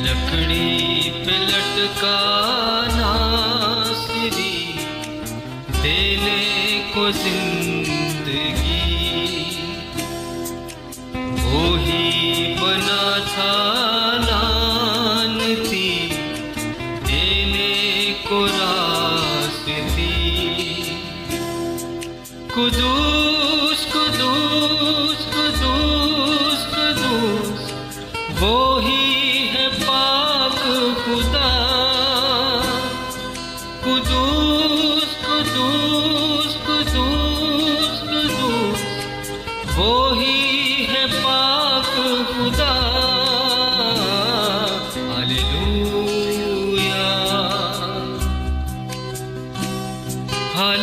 लकड़ी पे लटका नासरी, देने को ज़िंदगी। वो ही बना था लानती देने को रास्ती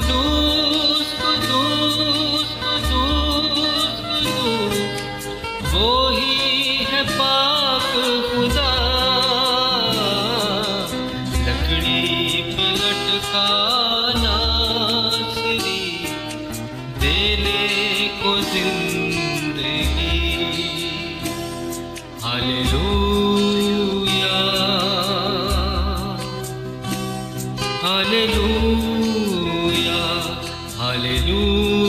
कुदूस कुदूस कुदूस कुदूस वो ही है पाक खुदा। लकड़ी पे लटका नासरी देने को ज़िंदगी। हालेलूया हालेलूया। Hallelujah.